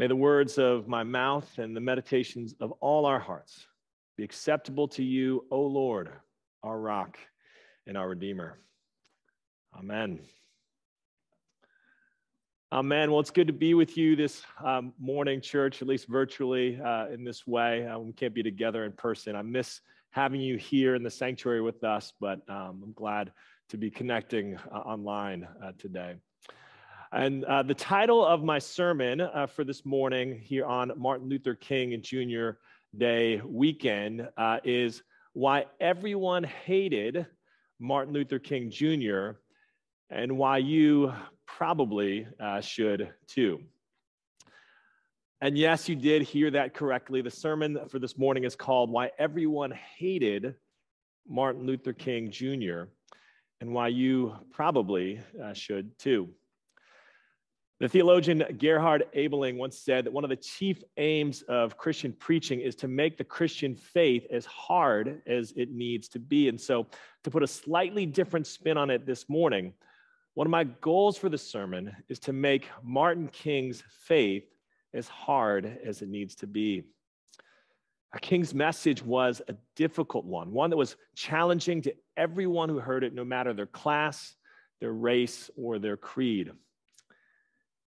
May the words of my mouth and the meditations of all our hearts be acceptable to you, O Lord, our rock and our Redeemer. Amen. Amen. Well, it's good to be with you this um, morning, church, at least virtually uh, in this way. Uh, we can't be together in person. I miss having you here in the sanctuary with us, but um, I'm glad to be connecting uh, online uh, today. And uh, the title of my sermon uh, for this morning here on Martin Luther King Jr. Day weekend uh, is Why Everyone Hated Martin Luther King Jr. and Why You Probably uh, Should Too. And yes, you did hear that correctly. The sermon for this morning is called Why Everyone Hated Martin Luther King Jr. and Why You Probably uh, Should Too. The theologian Gerhard Ebeling once said that one of the chief aims of Christian preaching is to make the Christian faith as hard as it needs to be. And so, to put a slightly different spin on it this morning, one of my goals for the sermon is to make Martin King's faith as hard as it needs to be. King's message was a difficult one, one that was challenging to everyone who heard it, no matter their class, their race, or their creed.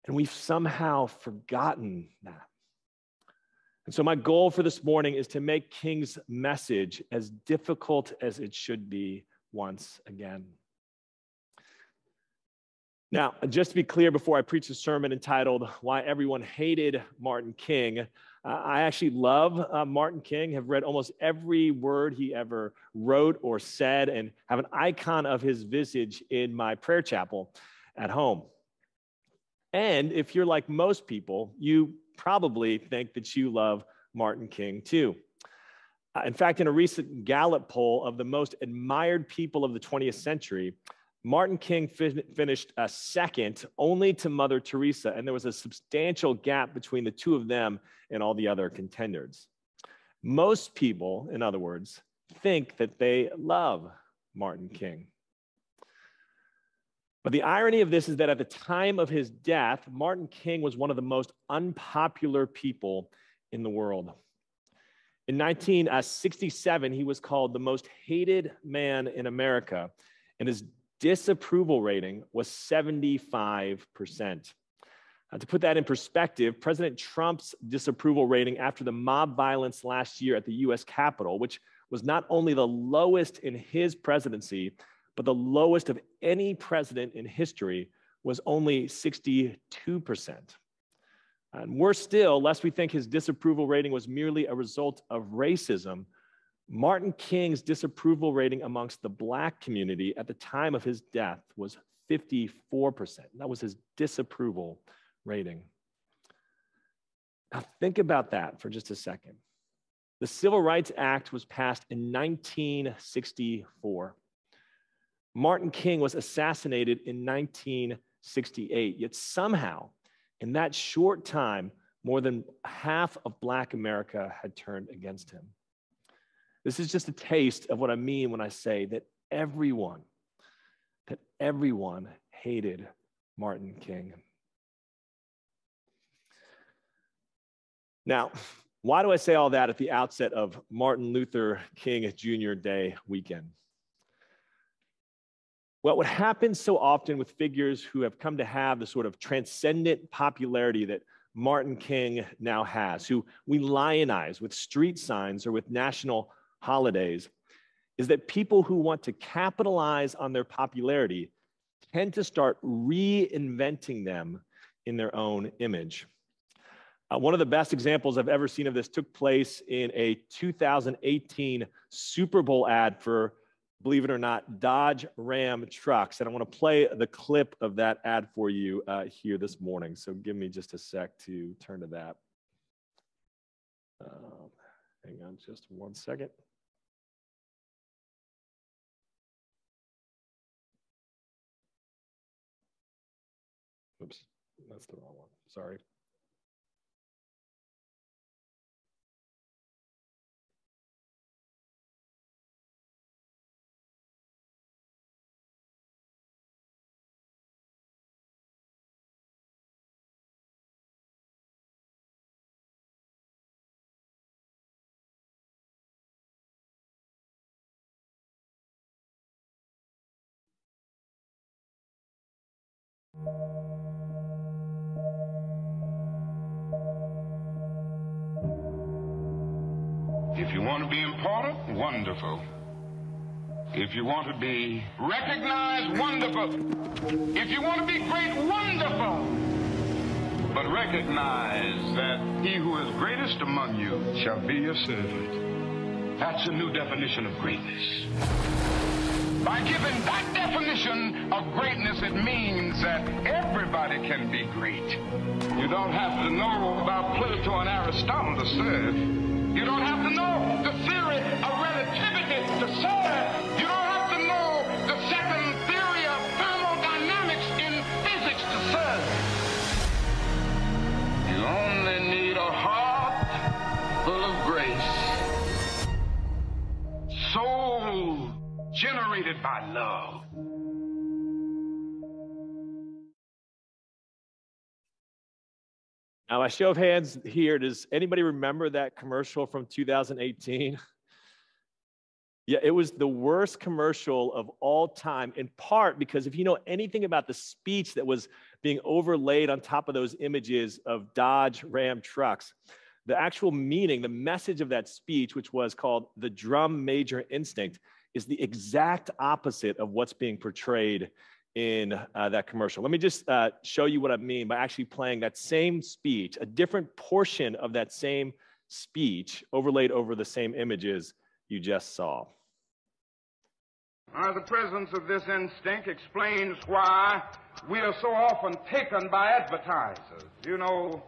And we've somehow forgotten that. And so, my goal for this morning is to make King's message as difficult as it should be once again. Now, just to be clear, before I preach a sermon entitled Why Everyone Hated Martin King, uh, I actually love uh, Martin King, have read almost every word he ever wrote or said, and have an icon of his visage in my prayer chapel at home. And if you're like most people, you probably think that you love Martin King too. Uh, in fact, in a recent Gallup poll of the most admired people of the 20th century, Martin King fin- finished uh, second only to Mother Teresa, and there was a substantial gap between the two of them and all the other contenders. Most people, in other words, think that they love Martin King. But the irony of this is that at the time of his death, Martin King was one of the most unpopular people in the world. In 1967, he was called the most hated man in America, and his disapproval rating was 75%. Uh, to put that in perspective, President Trump's disapproval rating after the mob violence last year at the US Capitol, which was not only the lowest in his presidency, but the lowest of any president in history was only 62%. And worse still, lest we think his disapproval rating was merely a result of racism, Martin King's disapproval rating amongst the Black community at the time of his death was 54%. That was his disapproval rating. Now, think about that for just a second. The Civil Rights Act was passed in 1964. Martin King was assassinated in 1968, yet somehow, in that short time, more than half of Black America had turned against him. This is just a taste of what I mean when I say that everyone, that everyone hated Martin King. Now, why do I say all that at the outset of Martin Luther King Jr. Day weekend? What happens so often with figures who have come to have the sort of transcendent popularity that Martin King now has, who we lionize with street signs or with national holidays, is that people who want to capitalize on their popularity tend to start reinventing them in their own image. Uh, one of the best examples I've ever seen of this took place in a 2018 Super Bowl ad for believe it or not, Dodge Ram trucks. And I want to play the clip of that ad for you uh, here this morning. So give me just a sec to turn to that. Um, hang on just one second. Oops, that's the wrong one. Sorry. If you want to be important, wonderful. If you want to be recognized, wonderful. If you want to be great, wonderful. But recognize that he who is greatest among you shall be your servant. That's a new definition of greatness. By giving that definition of greatness, it means that everybody can be great. You don't have to know about Plato and Aristotle to serve. You don't have to know the theory of relativity to serve. You don't generated by love. Now, by show of hands here, does anybody remember that commercial from 2018? Yeah, it was the worst commercial of all time, in part because if you know anything about the speech that was being overlaid on top of those images of Dodge Ram trucks, the actual meaning, the message of that speech, which was called the drum major instinct, is the exact opposite of what's being portrayed in uh, that commercial. Let me just uh, show you what I mean by actually playing that same speech, a different portion of that same speech overlaid over the same images you just saw. Uh, the presence of this instinct explains why we are so often taken by advertisers. You know,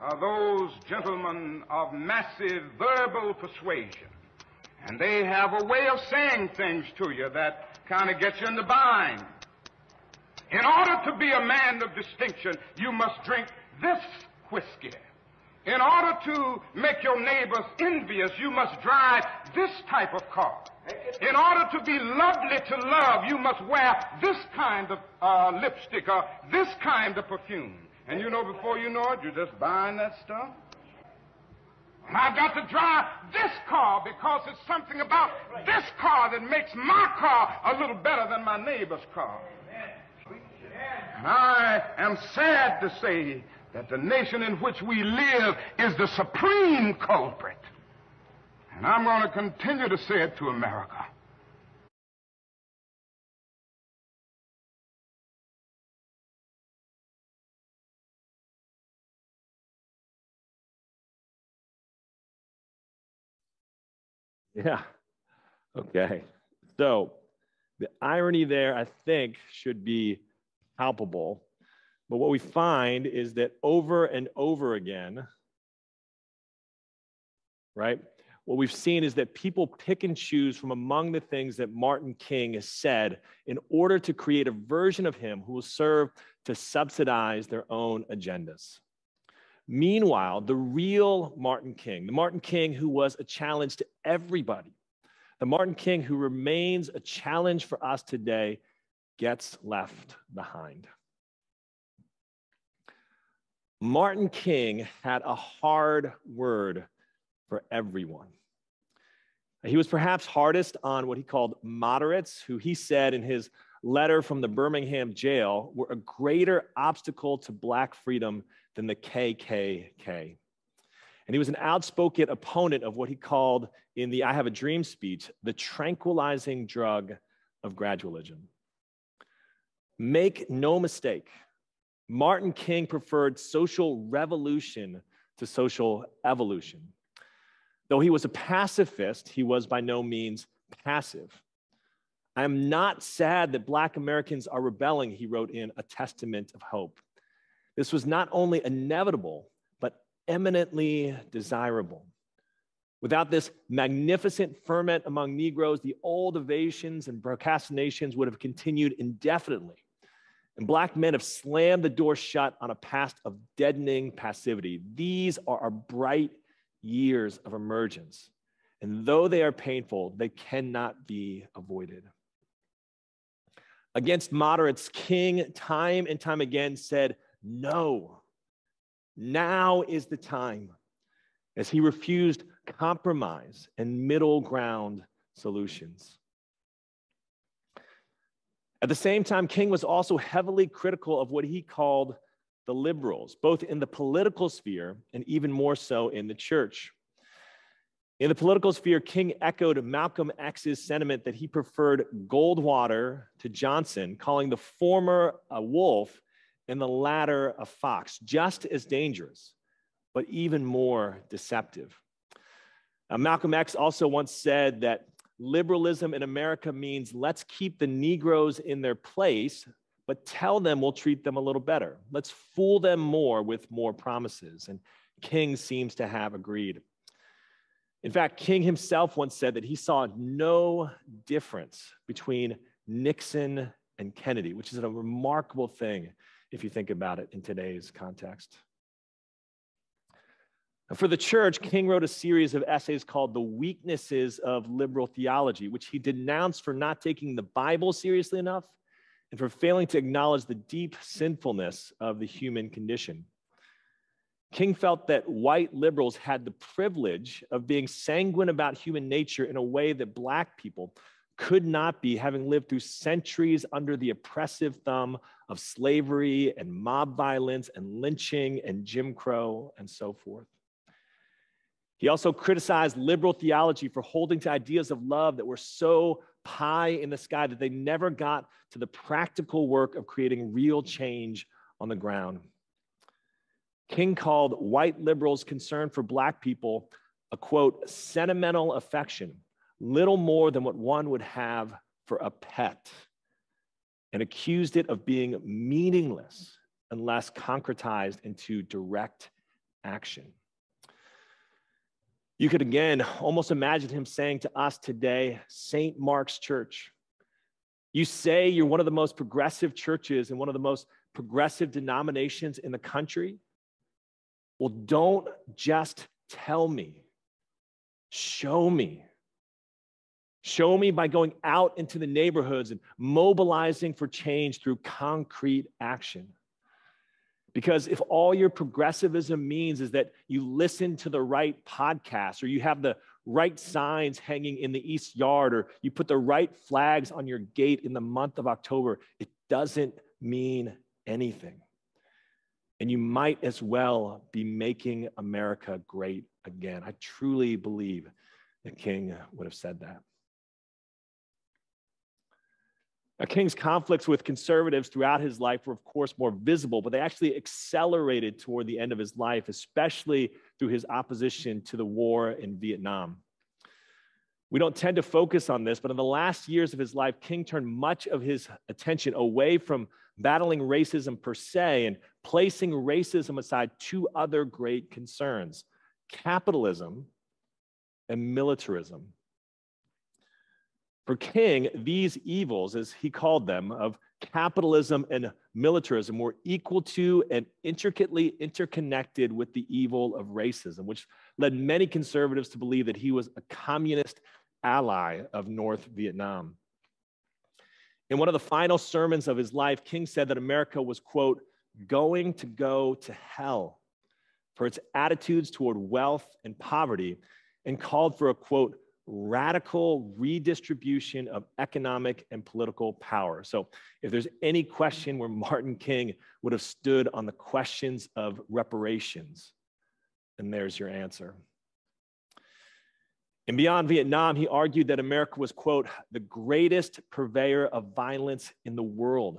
uh, those gentlemen of massive verbal persuasion. And they have a way of saying things to you that kind of gets you in the bind. In order to be a man of distinction, you must drink this whiskey. In order to make your neighbors envious, you must drive this type of car. In order to be lovely to love, you must wear this kind of uh, lipstick or this kind of perfume. And you know, before you know it, you're just buying that stuff. And I've got to drive this car because it's something about this car that makes my car a little better than my neighbor's car. And I am sad to say that the nation in which we live is the supreme culprit. And I'm going to continue to say it to America. Yeah. Okay. So the irony there, I think, should be palpable. But what we find is that over and over again, right, what we've seen is that people pick and choose from among the things that Martin King has said in order to create a version of him who will serve to subsidize their own agendas. Meanwhile, the real Martin King, the Martin King who was a challenge to everybody, the Martin King who remains a challenge for us today, gets left behind. Martin King had a hard word for everyone. He was perhaps hardest on what he called moderates, who he said in his letter from the Birmingham jail were a greater obstacle to Black freedom than the KKK. And he was an outspoken opponent of what he called in the I Have a Dream speech the tranquilizing drug of gradualism. Make no mistake, Martin King preferred social revolution to social evolution. Though he was a pacifist, he was by no means passive. I am not sad that Black Americans are rebelling, he wrote in A Testament of Hope. This was not only inevitable, but eminently desirable. Without this magnificent ferment among Negroes, the old evasions and procrastinations would have continued indefinitely. And Black men have slammed the door shut on a past of deadening passivity. These are our bright years of emergence. And though they are painful, they cannot be avoided. Against moderates, King time and time again said, No, now is the time, as he refused compromise and middle ground solutions. At the same time, King was also heavily critical of what he called the liberals, both in the political sphere and even more so in the church. In the political sphere, King echoed Malcolm X's sentiment that he preferred Goldwater to Johnson, calling the former a wolf and the latter a fox, just as dangerous, but even more deceptive. Malcolm X also once said that liberalism in America means let's keep the Negroes in their place, but tell them we'll treat them a little better. Let's fool them more with more promises. And King seems to have agreed. In fact, King himself once said that he saw no difference between Nixon and Kennedy, which is a remarkable thing if you think about it in today's context. For the church, King wrote a series of essays called The Weaknesses of Liberal Theology, which he denounced for not taking the Bible seriously enough and for failing to acknowledge the deep sinfulness of the human condition. King felt that white liberals had the privilege of being sanguine about human nature in a way that Black people could not be, having lived through centuries under the oppressive thumb of slavery and mob violence and lynching and Jim Crow and so forth. He also criticized liberal theology for holding to ideas of love that were so pie in the sky that they never got to the practical work of creating real change on the ground. King called white liberals' concern for Black people a quote, sentimental affection, little more than what one would have for a pet, and accused it of being meaningless unless concretized into direct action. You could again almost imagine him saying to us today, St. Mark's Church, you say you're one of the most progressive churches and one of the most progressive denominations in the country. Well, don't just tell me, show me. Show me by going out into the neighborhoods and mobilizing for change through concrete action. Because if all your progressivism means is that you listen to the right podcast or you have the right signs hanging in the east yard or you put the right flags on your gate in the month of October, it doesn't mean anything. And you might as well be making America great again. I truly believe the King would have said that. Now, King's conflicts with conservatives throughout his life were, of course, more visible, but they actually accelerated toward the end of his life, especially through his opposition to the war in Vietnam. We don't tend to focus on this, but in the last years of his life, King turned much of his attention away from battling racism per se and placing racism aside two other great concerns capitalism and militarism. For King, these evils, as he called them, of capitalism and militarism were equal to and intricately interconnected with the evil of racism, which led many conservatives to believe that he was a communist ally of North Vietnam. In one of the final sermons of his life, King said that America was, quote, going to go to hell for its attitudes toward wealth and poverty, and called for a, quote, radical redistribution of economic and political power. So, if there's any question where Martin King would have stood on the questions of reparations, and there's your answer. And beyond Vietnam, he argued that America was, quote, the greatest purveyor of violence in the world,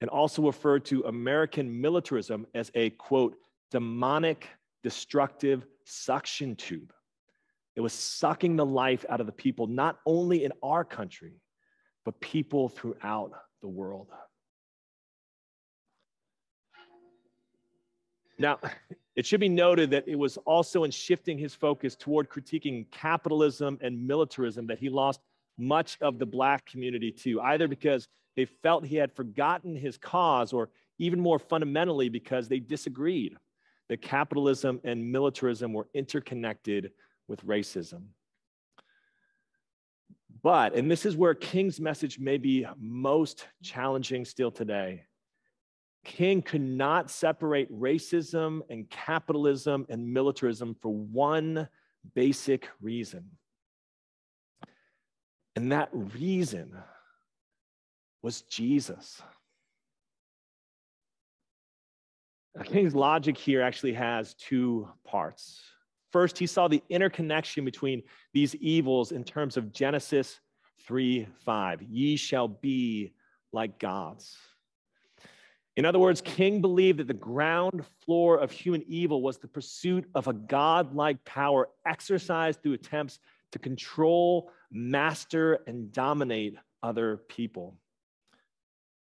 and also referred to American militarism as a, quote, demonic, destructive suction tube it was sucking the life out of the people, not only in our country, but people throughout the world. Now, it should be noted that it was also in shifting his focus toward critiquing capitalism and militarism that he lost much of the Black community too, either because they felt he had forgotten his cause or even more fundamentally because they disagreed that capitalism and militarism were interconnected with racism. But, and this is where King's message may be most challenging still today. King could not separate racism and capitalism and militarism for one basic reason. And that reason was Jesus. Now, King's logic here actually has two parts. First, he saw the interconnection between these evils in terms of Genesis 3 5. Ye shall be like gods. In other words, King believed that the ground floor of human evil was the pursuit of a godlike power exercised through attempts to control, master, and dominate other people.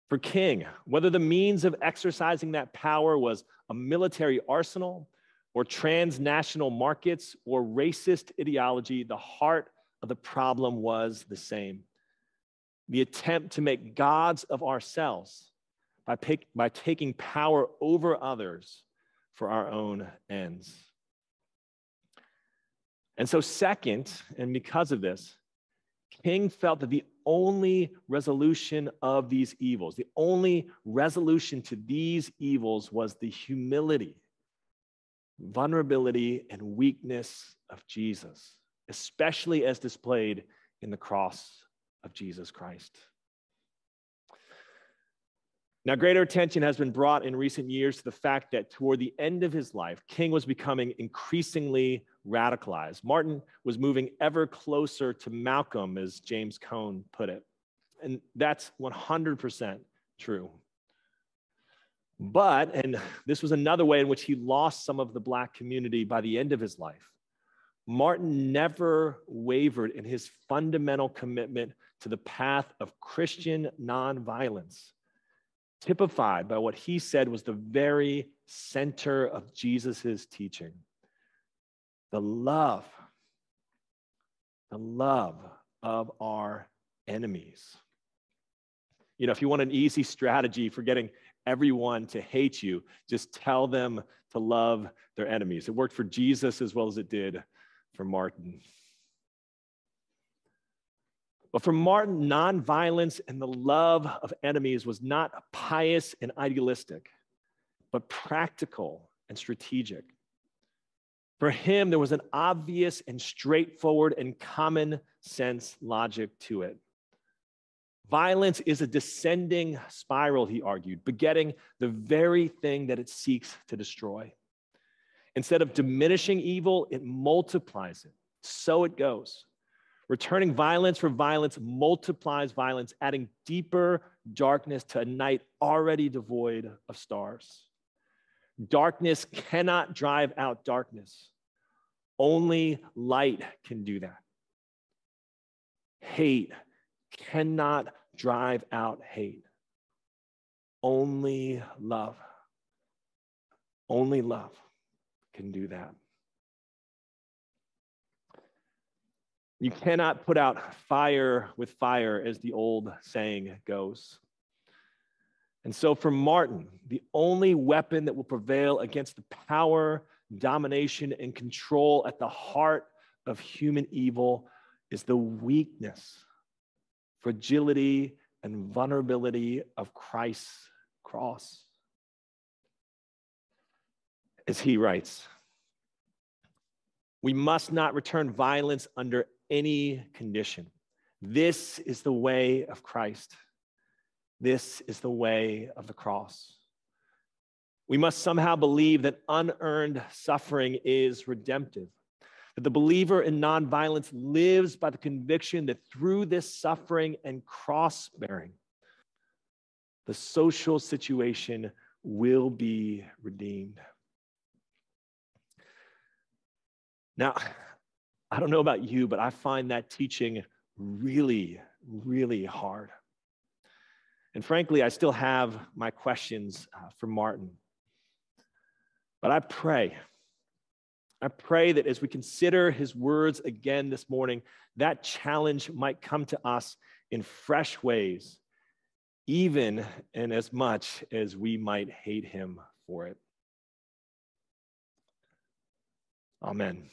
For King, whether the means of exercising that power was a military arsenal or transnational markets or racist ideology, the heart of the problem was the same the attempt to make gods of ourselves by, pick, by taking power over others for our own ends. And so, second, and because of this, King felt that the only resolution of these evils, the only resolution to these evils was the humility, vulnerability, and weakness of Jesus, especially as displayed in the cross of Jesus Christ. Now, greater attention has been brought in recent years to the fact that toward the end of his life, King was becoming increasingly radicalized. Martin was moving ever closer to Malcolm, as James Cone put it. And that's 100% true. But, and this was another way in which he lost some of the Black community by the end of his life, Martin never wavered in his fundamental commitment to the path of Christian nonviolence typified by what he said was the very center of Jesus' teaching the love, the love of our enemies. You know, if you want an easy strategy for getting everyone to hate you, just tell them to love their enemies. It worked for Jesus as well as it did for Martin. But for Martin, nonviolence and the love of enemies was not pious and idealistic, but practical and strategic. For him, there was an obvious and straightforward and common sense logic to it. Violence is a descending spiral, he argued, begetting the very thing that it seeks to destroy. Instead of diminishing evil, it multiplies it. So it goes. Returning violence for violence multiplies violence, adding deeper darkness to a night already devoid of stars. Darkness cannot drive out darkness. Only light can do that. Hate cannot drive out hate. Only love. Only love can do that. You cannot put out fire with fire, as the old saying goes. And so, for Martin, the only weapon that will prevail against the power, domination, and control at the heart of human evil is the weakness, fragility, and vulnerability of Christ's cross. As he writes, we must not return violence under any condition. This is the way of Christ. This is the way of the cross. We must somehow believe that unearned suffering is redemptive, the believer in nonviolence lives by the conviction that through this suffering and cross bearing, the social situation will be redeemed. Now, I don't know about you, but I find that teaching really, really hard. And frankly, I still have my questions uh, for Martin. But I pray, I pray that as we consider his words again this morning, that challenge might come to us in fresh ways, even in as much as we might hate him for it. Amen.